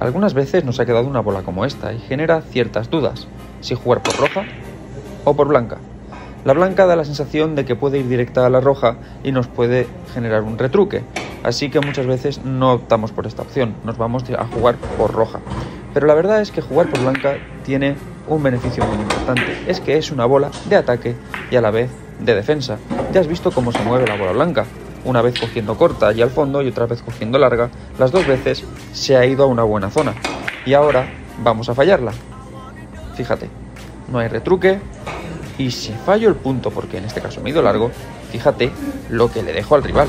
Algunas veces nos ha quedado una bola como esta y genera ciertas dudas, si jugar por roja o por blanca. La blanca da la sensación de que puede ir directa a la roja y nos puede generar un retruque, así que muchas veces no optamos por esta opción, nos vamos a jugar por roja. Pero la verdad es que jugar por blanca tiene un beneficio muy importante, es que es una bola de ataque y a la vez de defensa. Ya has visto cómo se mueve la bola blanca, una vez cogiendo corta y al fondo y otra vez cogiendo larga, las dos veces se ha ido a una buena zona. Y ahora vamos a fallarla. Fíjate, no hay retruque, y si fallo el punto, porque en este caso me he ido largo, fíjate lo que le dejo al rival.